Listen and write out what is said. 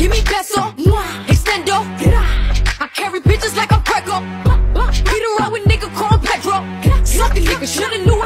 Give me peso, extendo. I carry bitches like I'm Greco. a around with nigga called Pedro. Suck a nigga, should've knew